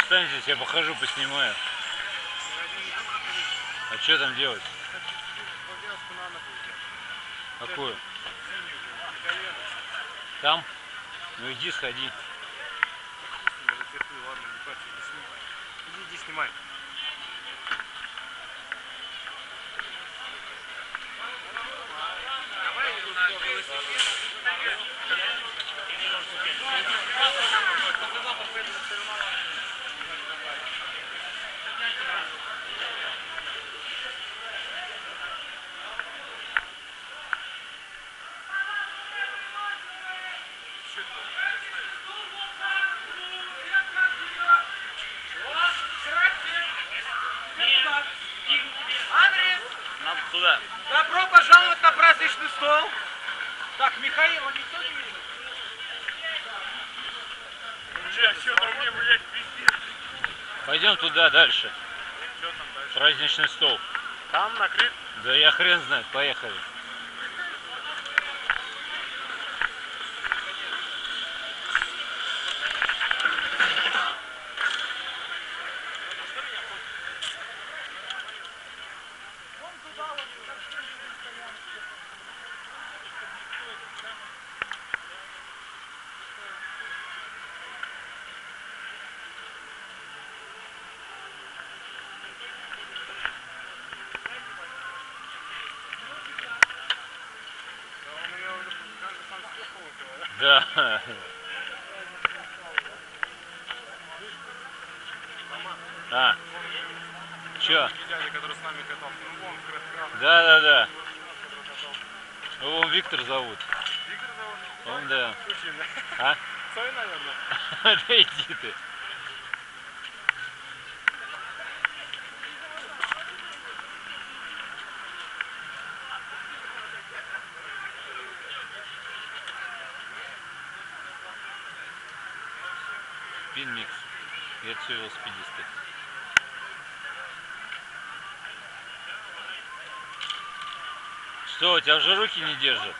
Останьтесь, я похожу, поснимаю. А что там делать? Какую? Там? Ну иди сходи. Иди, иди снимай. Добро пожаловать на праздничный стол. Так, Михаила никто не видит? Пойдем туда дальше. Что там дальше? Праздничный стол. Там накрыт. Да я хрен знает, поехали. Вон, крас крас. Да, да, да. Его Виктор зовут. Виктор зовут? Он да. А? Цой, наверное. Да иди ты. Пинмикс. Я все велосипедисты. Что, у тебя уже руки не держат?